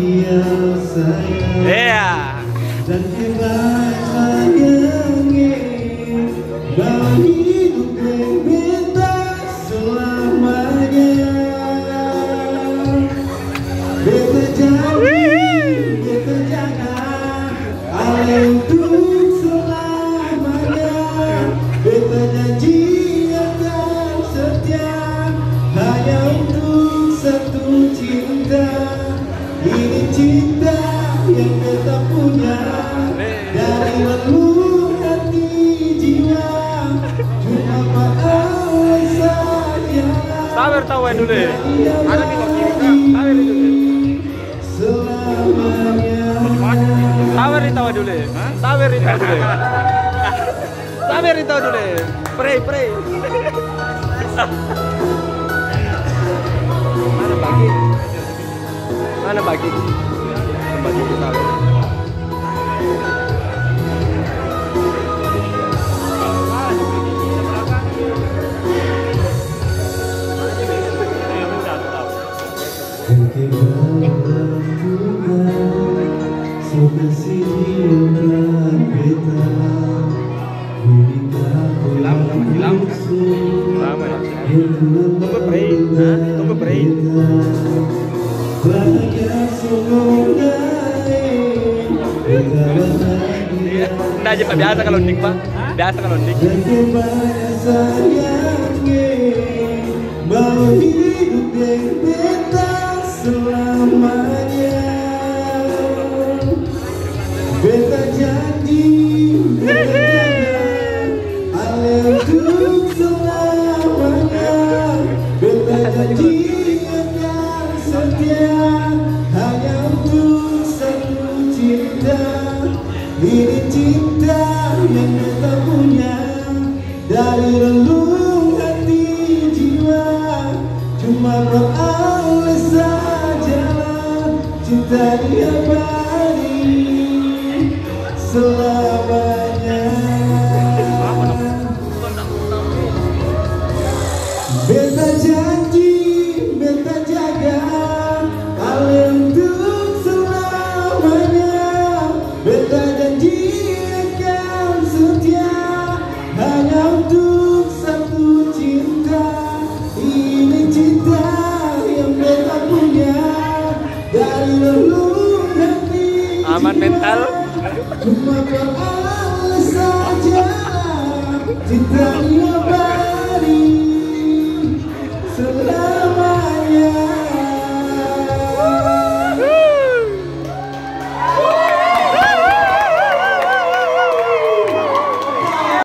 Iya. dan yang bebas selamanya. Janji, cinta yang beta punya dari relung hati jiwa. Cuma Allah saja. Sabar tahu dulu. Ada di Sabar itu. selamanya. Sabar itu dulu. Sabar itu dulu. Sabar itu dulu. Pray, pray. Mana Mana bagi? Bagi kita. Nggak aja biasa kalau nik pak. Biasa kalau nik. Dari relung hati jiwa Cuma roh Allah saja Cinta dia abadi selamanya hati Aman jiwa. mental. Cinta